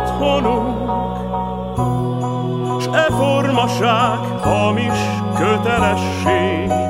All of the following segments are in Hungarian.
otthonunk, s e formaság hamis kötelesség.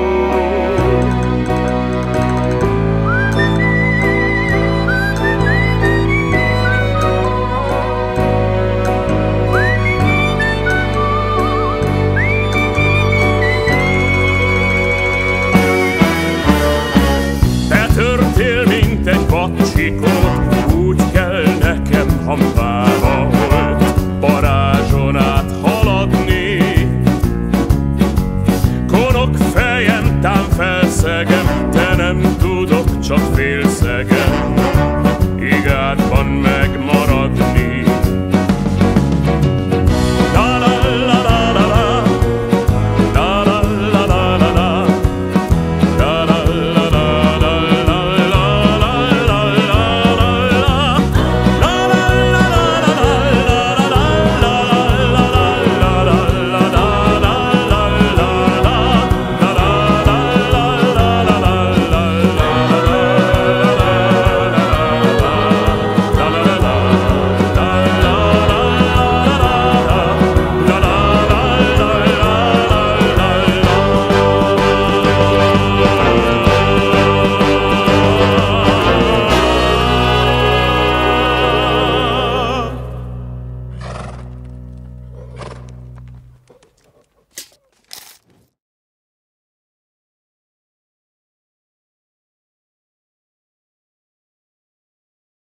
kacsikót, úgy kell nekem, ha vár.